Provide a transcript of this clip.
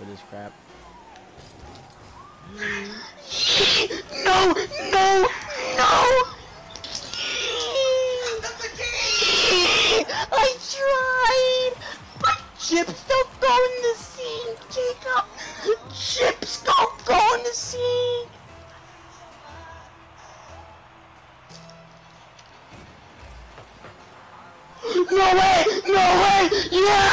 for this crap. No! No! No! I tried! But chips don't go in the sink, Jacob! Chips don't go in the sink! No way! No way! Yeah!